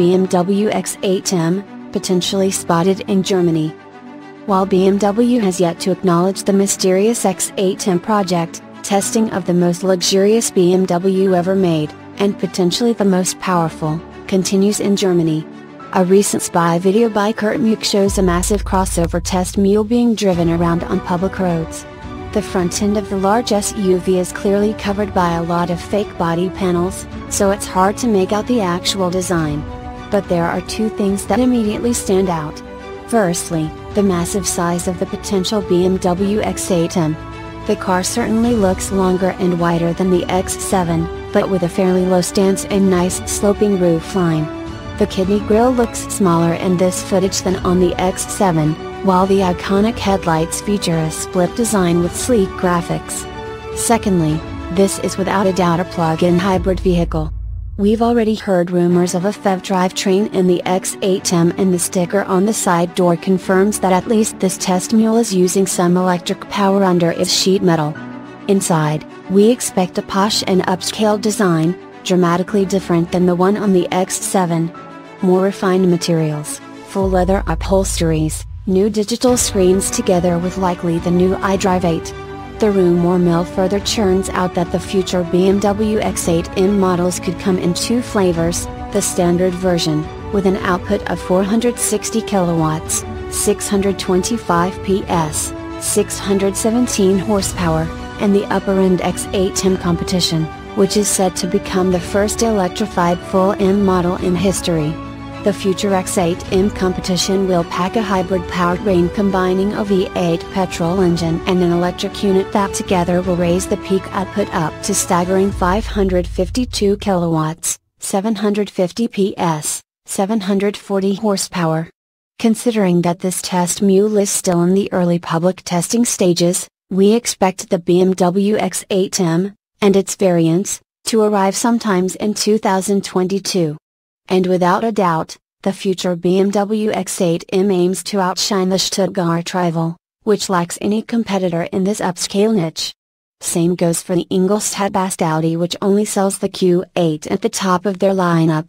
BMW X8M, potentially spotted in Germany. While BMW has yet to acknowledge the mysterious X8M project, testing of the most luxurious BMW ever made, and potentially the most powerful, continues in Germany. A recent spy video by Kurt Muke shows a massive crossover test mule being driven around on public roads. The front end of the large SUV is clearly covered by a lot of fake body panels, so it's hard to make out the actual design. But there are two things that immediately stand out. Firstly, the massive size of the potential BMW X8M. The car certainly looks longer and wider than the X7, but with a fairly low stance and nice sloping roofline. The kidney grille looks smaller in this footage than on the X7, while the iconic headlights feature a split design with sleek graphics. Secondly, this is without a doubt a plug-in hybrid vehicle. We've already heard rumors of a PHEV drivetrain in the X8M and the sticker on the side door confirms that at least this test mule is using some electric power under its sheet metal. Inside, we expect a posh and upscale design, dramatically different than the one on the X7. More refined materials, full leather upholsteries, new digital screens together with likely the new iDrive 8. The rumor mill further churns out that the future BMW X8M models could come in two flavors, the standard version, with an output of 460 kilowatts, 625 PS, 617 horsepower, and the upper-end X8M competition, which is said to become the first electrified full-M model in history. The future X8M competition will pack a hybrid powertrain combining a V8 petrol engine and an electric unit that together will raise the peak output up to staggering 552 kilowatts, 750 PS, 740 horsepower. Considering that this test mule is still in the early public testing stages, we expect the BMW X8M, and its variants, to arrive sometimes in 2022. And without a doubt, the future BMW X8M aims to outshine the Stuttgart rival, which lacks any competitor in this upscale niche. Same goes for the Ingolstadt based Audi which only sells the Q8 at the top of their lineup.